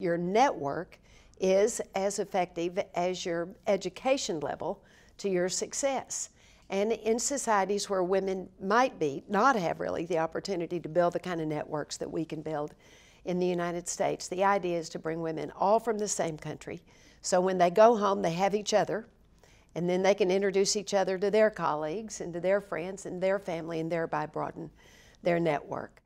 Your network is as effective as your education level to your success. And in societies where women might be, not have really the opportunity to build the kind of networks that we can build in the United States, the idea is to bring women all from the same country. So when they go home, they have each other, and then they can introduce each other to their colleagues and to their friends and their family, and thereby broaden their network.